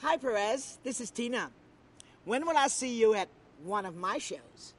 Hi, Perez. This is Tina. When will I see you at one of my shows?